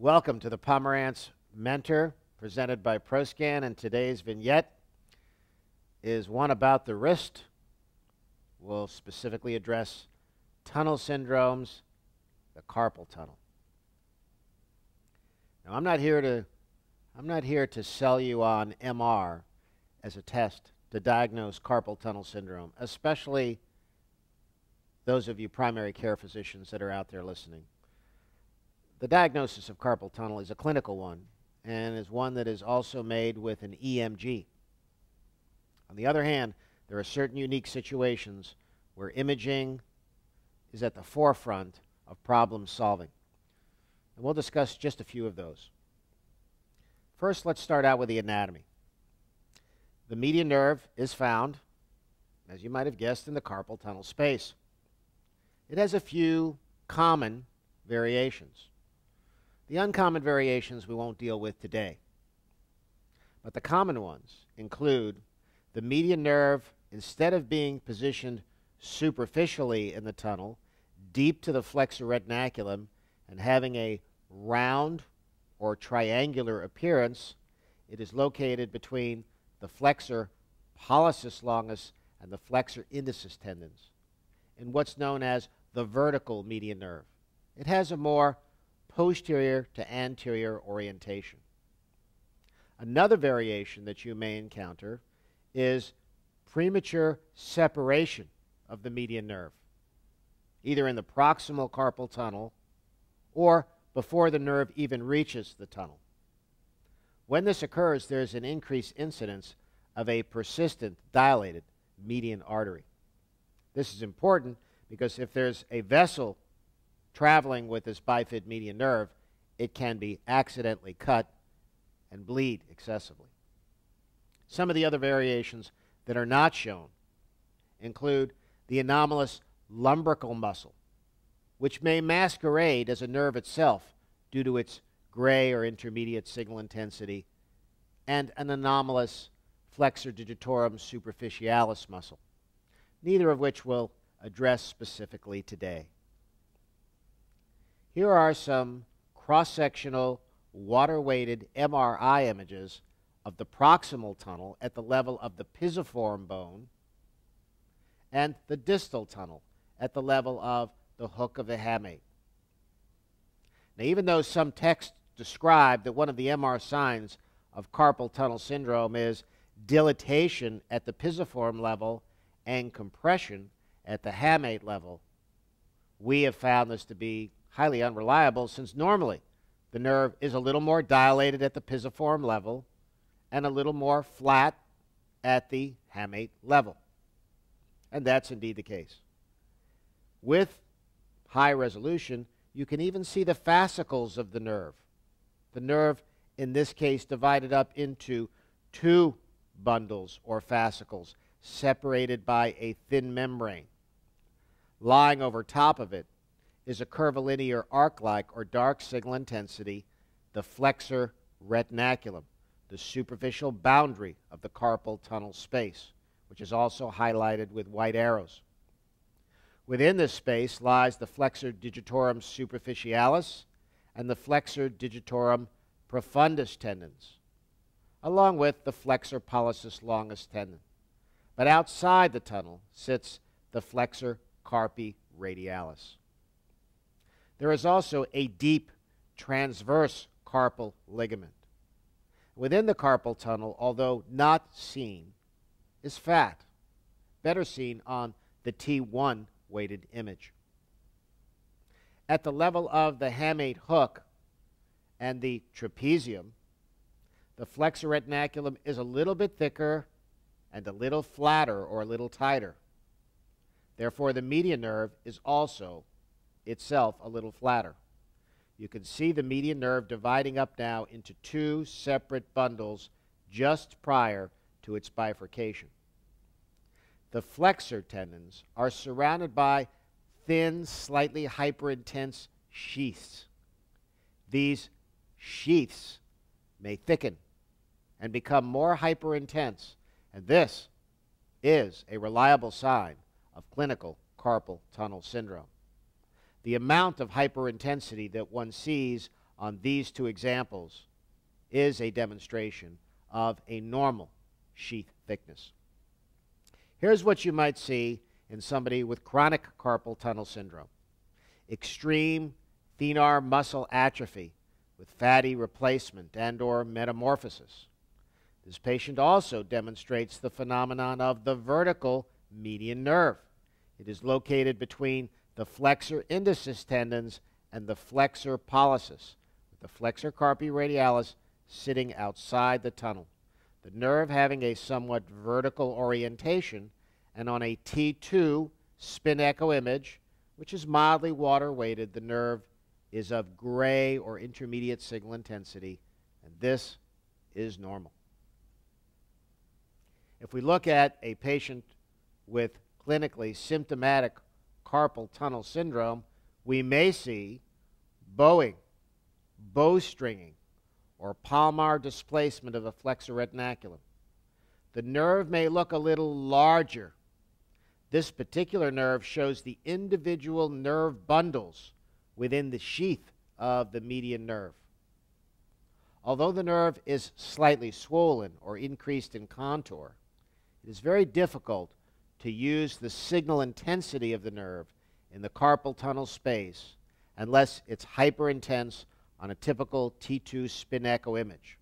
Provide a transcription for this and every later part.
Welcome to the Pomeranz Mentor presented by ProScan, and today's vignette is one about the wrist. We'll specifically address tunnel syndromes, the carpal tunnel. Now, I'm not here to I'm not here to sell you on MR as a test to diagnose carpal tunnel syndrome, especially those of you primary care physicians that are out there listening. The diagnosis of carpal tunnel is a clinical one and is one that is also made with an EMG. On the other hand, there are certain unique situations where imaging is at the forefront of problem solving. And we'll discuss just a few of those. First, let's start out with the anatomy. The median nerve is found, as you might have guessed, in the carpal tunnel space. It has a few common variations. The uncommon variations we won't deal with today. But the common ones include the median nerve, instead of being positioned superficially in the tunnel, deep to the flexor retinaculum, and having a round or triangular appearance, it is located between the flexor pollicis longus and the flexor indicis tendons in what's known as the vertical median nerve. It has a more posterior to anterior orientation. Another variation that you may encounter is premature separation of the median nerve, either in the proximal carpal tunnel or before the nerve even reaches the tunnel. When this occurs, there's an increased incidence of a persistent dilated median artery. This is important because if there's a vessel traveling with this bifid median nerve, it can be accidentally cut and bleed excessively. Some of the other variations that are not shown include the anomalous lumbrical muscle, which may masquerade as a nerve itself due to its gray or intermediate signal intensity, and an anomalous flexor digitorum superficialis muscle, neither of which we'll address specifically today. Here are some cross-sectional water-weighted MRI images of the proximal tunnel at the level of the pisiform bone and the distal tunnel at the level of the hook of the hamate. Now, even though some texts describe that one of the MR signs of carpal tunnel syndrome is dilatation at the pisiform level and compression at the hamate level, we have found this to be highly unreliable since normally the nerve is a little more dilated at the pisiform level and a little more flat at the hamate level. And that's indeed the case. With high resolution, you can even see the fascicles of the nerve. The nerve, in this case, divided up into two bundles or fascicles separated by a thin membrane. Lying over top of it is a curvilinear arc-like or dark signal intensity, the flexor retinaculum, the superficial boundary of the carpal tunnel space, which is also highlighted with white arrows. Within this space lies the flexor digitorum superficialis and the flexor digitorum profundus tendons, along with the flexor pollicis longus tendon. But outside the tunnel sits the flexor carpi radialis. There is also a deep transverse carpal ligament. Within the carpal tunnel, although not seen, is fat, better seen on the T1 weighted image. At the level of the hamate hook and the trapezium, the flexor retinaculum is a little bit thicker and a little flatter or a little tighter. Therefore, the median nerve is also itself a little flatter. You can see the median nerve dividing up now into two separate bundles just prior to its bifurcation. The flexor tendons are surrounded by thin, slightly hyperintense sheaths. These sheaths may thicken and become more hyperintense, and this is a reliable sign of clinical carpal tunnel syndrome the amount of hyperintensity that one sees on these two examples is a demonstration of a normal sheath thickness. Here's what you might see in somebody with chronic carpal tunnel syndrome. Extreme thenar muscle atrophy with fatty replacement and or metamorphosis. This patient also demonstrates the phenomenon of the vertical median nerve. It is located between the flexor indicis tendons and the flexor pollicis, with the flexor carpi radialis sitting outside the tunnel. The nerve having a somewhat vertical orientation and on a T2 spin echo image, which is mildly water weighted, the nerve is of gray or intermediate signal intensity, and this is normal. If we look at a patient with clinically symptomatic carpal tunnel syndrome, we may see bowing, bowstringing, or palmar displacement of the flexor retinaculum. The nerve may look a little larger. This particular nerve shows the individual nerve bundles within the sheath of the median nerve. Although the nerve is slightly swollen or increased in contour, it is very difficult to use the signal intensity of the nerve in the carpal tunnel space unless it's hyperintense on a typical T2 spin echo image.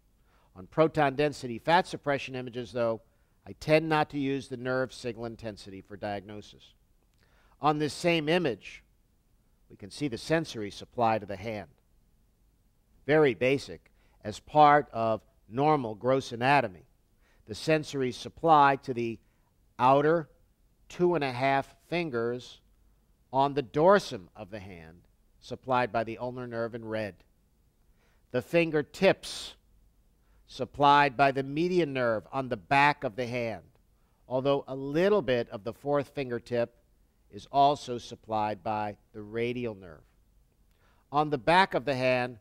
On proton density fat suppression images, though, I tend not to use the nerve signal intensity for diagnosis. On this same image, we can see the sensory supply to the hand. Very basic, as part of normal gross anatomy. The sensory supply to the outer two and a half fingers on the dorsum of the hand, supplied by the ulnar nerve in red. The fingertips, supplied by the median nerve on the back of the hand, although a little bit of the fourth fingertip is also supplied by the radial nerve. On the back of the hand,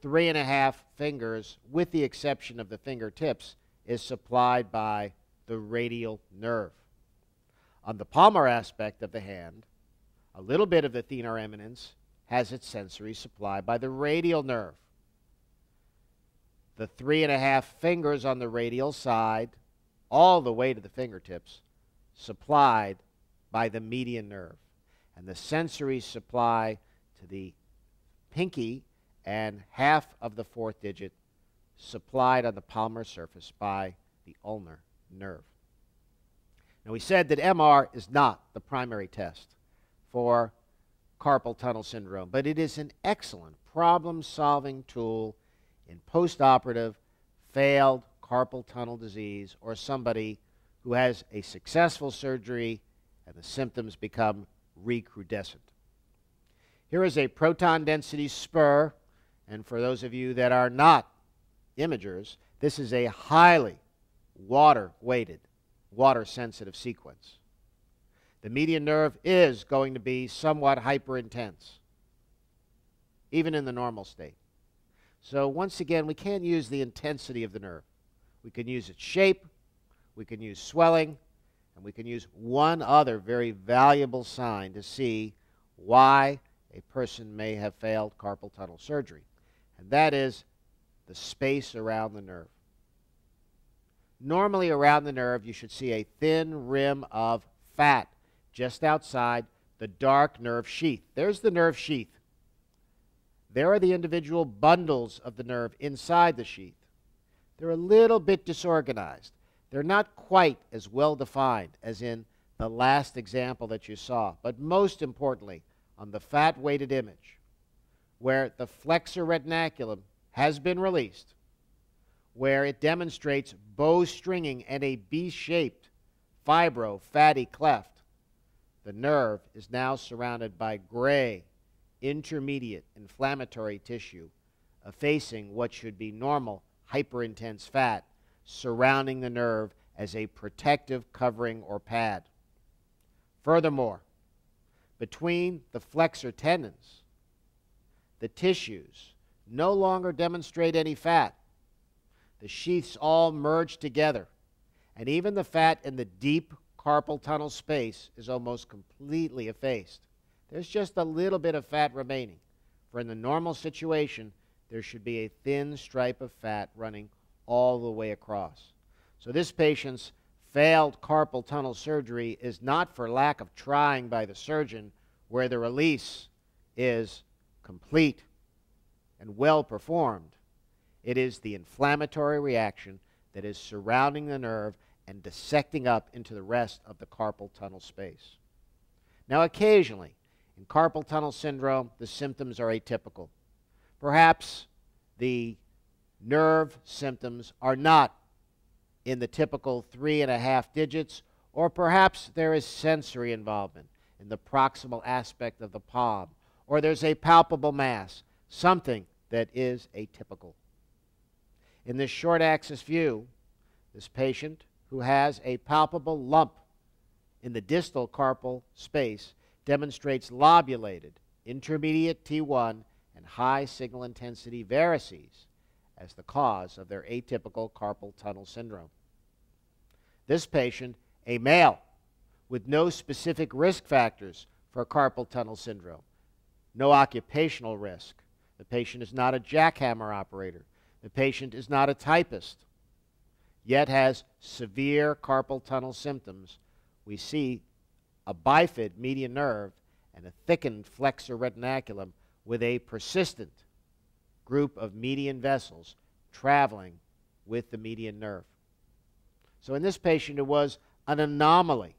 three and a half fingers, with the exception of the fingertips, is supplied by the radial nerve. On the palmar aspect of the hand, a little bit of the thenar eminence has its sensory supply by the radial nerve. The three and a half fingers on the radial side, all the way to the fingertips, supplied by the median nerve. And the sensory supply to the pinky and half of the fourth digit supplied on the palmar surface by the ulnar nerve. Now, we said that MR is not the primary test for carpal tunnel syndrome, but it is an excellent problem solving tool in postoperative failed carpal tunnel disease or somebody who has a successful surgery and the symptoms become recrudescent. Here is a proton density spur, and for those of you that are not imagers, this is a highly water weighted, water sensitive sequence. The median nerve is going to be somewhat hyperintense, even in the normal state. So, once again, we can't use the intensity of the nerve. We can use its shape, we can use swelling, and we can use one other very valuable sign to see why a person may have failed carpal tunnel surgery, and that is the space around the nerve. Normally, around the nerve, you should see a thin rim of fat just outside the dark nerve sheath. There's the nerve sheath. There are the individual bundles of the nerve inside the sheath. They're a little bit disorganized. They're not quite as well defined as in the last example that you saw, but most importantly, on the fat weighted image, where the flexor retinaculum has been released, where it demonstrates bow stringing and a B shaped fibro fatty cleft. The nerve is now surrounded by gray, intermediate inflammatory tissue, effacing what should be normal hyperintense fat surrounding the nerve as a protective covering or pad. Furthermore, between the flexor tendons, the tissues no longer demonstrate any fat. The sheaths all merge together, and even the fat in the deep carpal tunnel space is almost completely effaced. There's just a little bit of fat remaining. For in the normal situation, there should be a thin stripe of fat running all the way across. So this patient's failed carpal tunnel surgery is not for lack of trying by the surgeon, where the release is complete and well performed. It is the inflammatory reaction that is surrounding the nerve and dissecting up into the rest of the carpal tunnel space. Now, occasionally, in carpal tunnel syndrome, the symptoms are atypical. Perhaps the nerve symptoms are not in the typical three and a half digits, or perhaps there is sensory involvement in the proximal aspect of the palm, or there's a palpable mass, something that is atypical. In this short axis view, this patient who has a palpable lump in the distal carpal space demonstrates lobulated intermediate T1 and high signal intensity varices as the cause of their atypical carpal tunnel syndrome. This patient, a male with no specific risk factors for carpal tunnel syndrome, no occupational risk. The patient is not a jackhammer operator. The patient is not a typist, yet has severe carpal tunnel symptoms. We see a bifid median nerve and a thickened flexor retinaculum with a persistent group of median vessels traveling with the median nerve. So in this patient, it was an anomaly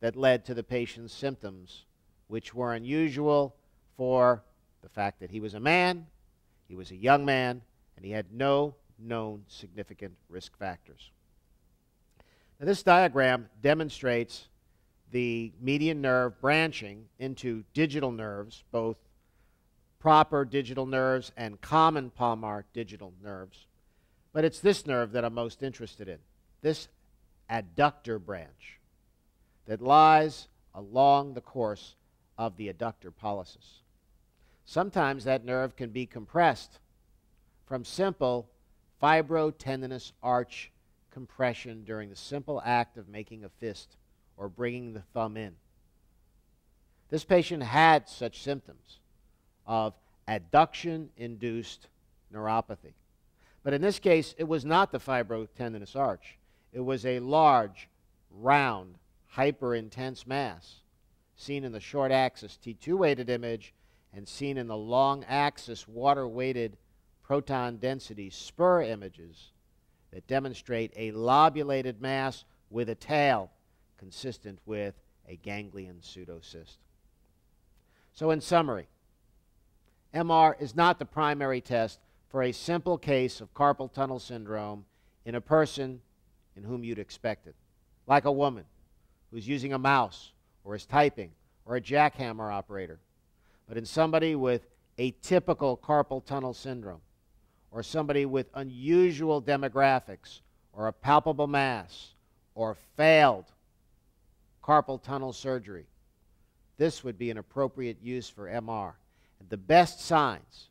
that led to the patient's symptoms, which were unusual for the fact that he was a man, he was a young man, and he had no known significant risk factors. Now, this diagram demonstrates the median nerve branching into digital nerves, both proper digital nerves and common palmar digital nerves. But it's this nerve that I'm most interested in, this adductor branch that lies along the course of the adductor pollicis. Sometimes that nerve can be compressed from simple fibrotendinous arch compression during the simple act of making a fist or bringing the thumb in. This patient had such symptoms of adduction induced neuropathy. But in this case, it was not the fibrotendinous arch. It was a large, round, hyperintense mass seen in the short axis T2 weighted image and seen in the long axis water weighted proton density spur images that demonstrate a lobulated mass with a tail consistent with a ganglion pseudocyst. So, in summary, MR is not the primary test for a simple case of carpal tunnel syndrome in a person in whom you'd expect it, like a woman who's using a mouse or is typing or a jackhammer operator, but in somebody with atypical carpal tunnel syndrome or somebody with unusual demographics or a palpable mass or failed carpal tunnel surgery. This would be an appropriate use for MR. And the best signs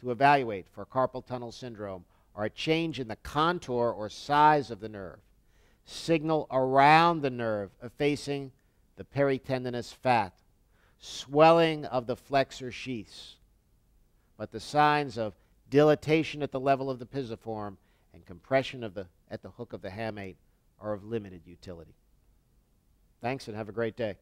to evaluate for carpal tunnel syndrome are a change in the contour or size of the nerve, signal around the nerve effacing the peritendinous fat, swelling of the flexor sheaths, but the signs of dilatation at the level of the pisiform and compression of the, at the hook of the hamate are of limited utility. Thanks and have a great day.